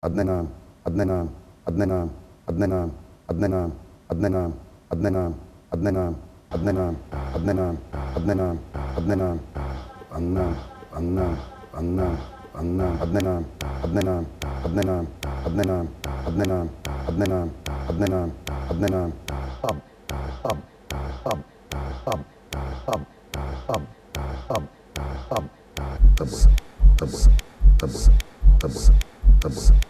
Adnan, Adnan, Adnan, Adnan, Adnan, Adnan, Adnan, Adnan, Adnan, Adnan, Adnan, Adnan, Anna, Anna, Anna, Anna, Adnan, Adnan, Adnan, Adnan, Adnan, Adnan, Adnan, Adnan, Ab, Ab, Ab, Ab, Ab, Ab, Ab, Ab, Tabus, Tabus, Tabus, Tabus, Tabus, Tabus, Tabus,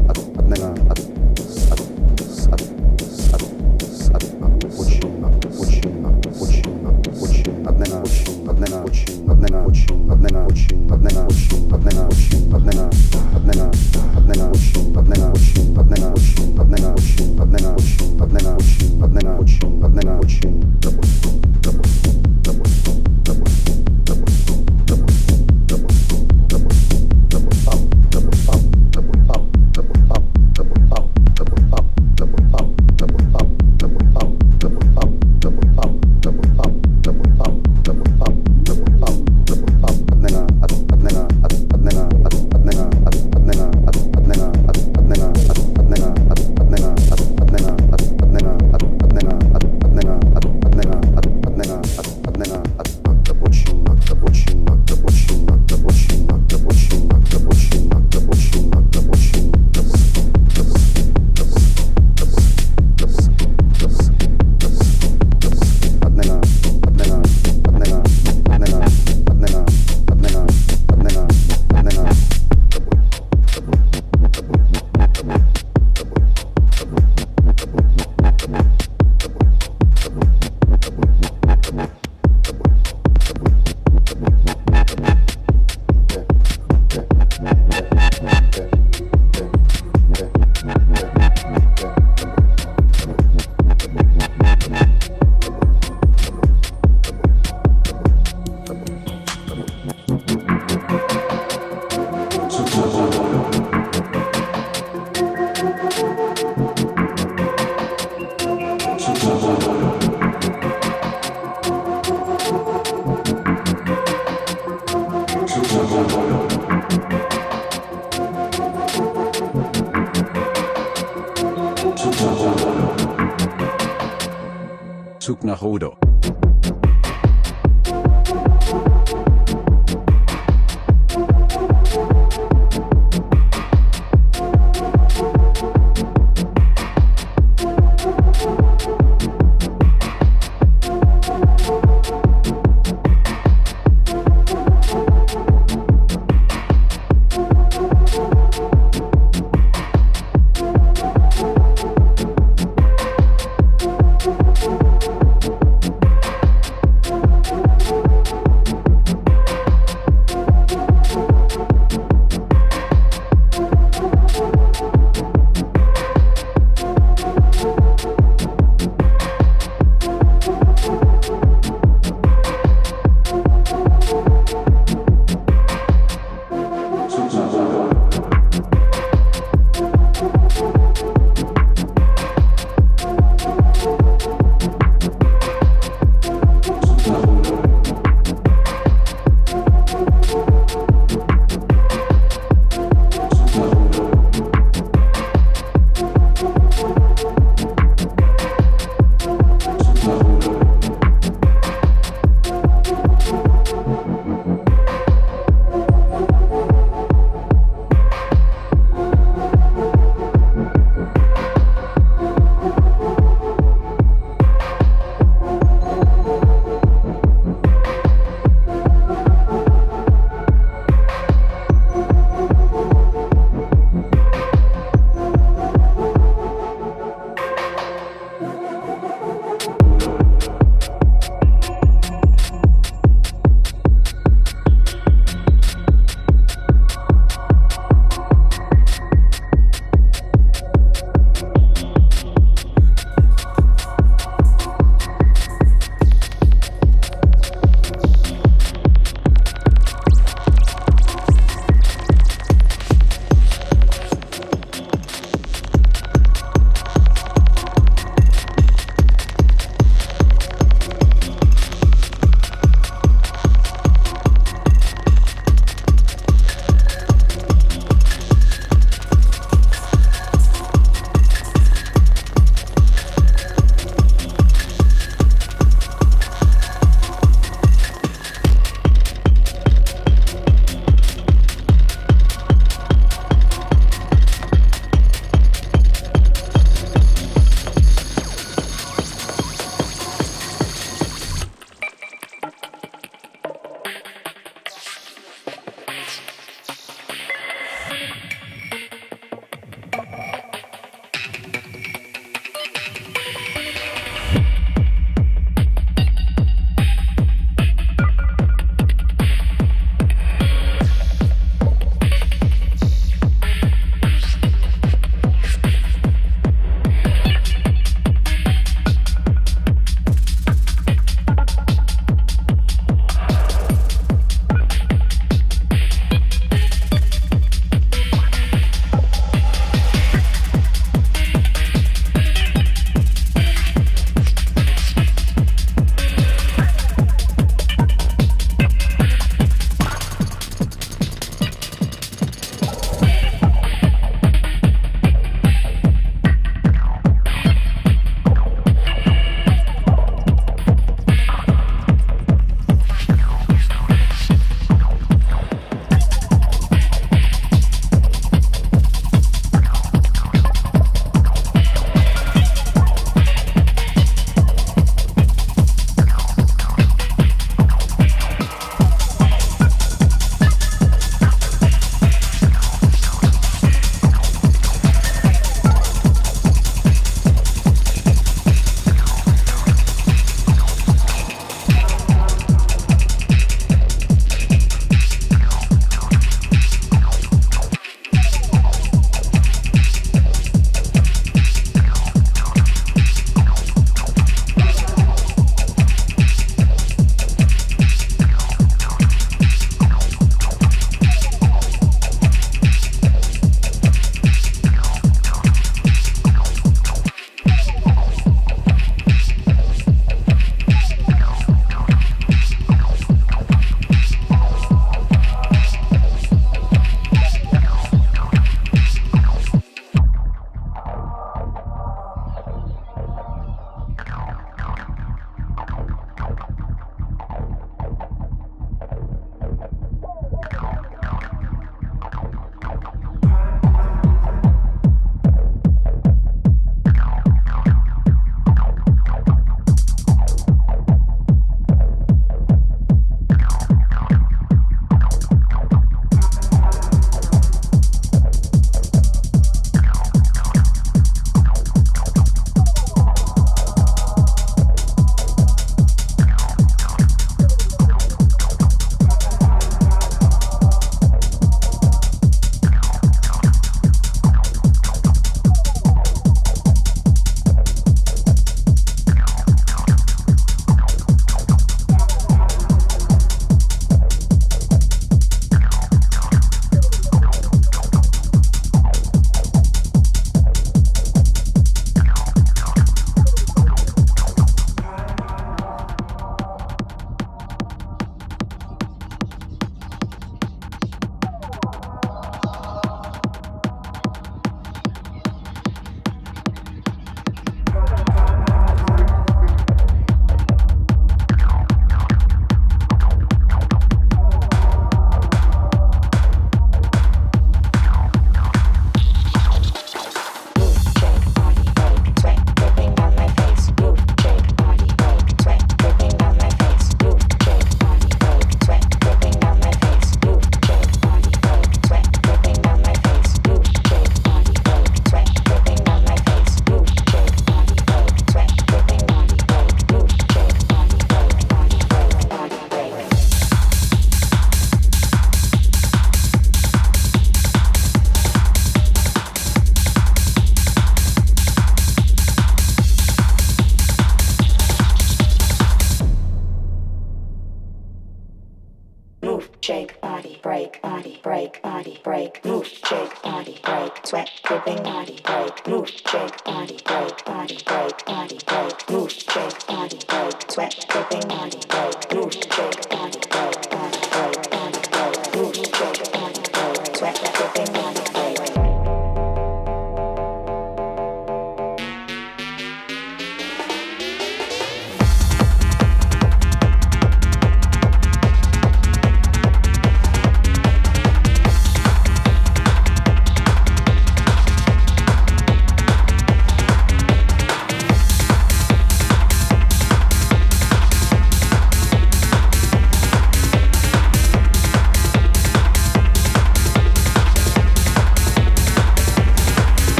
очень, одна, очень, hold.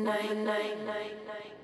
overnight. overnight.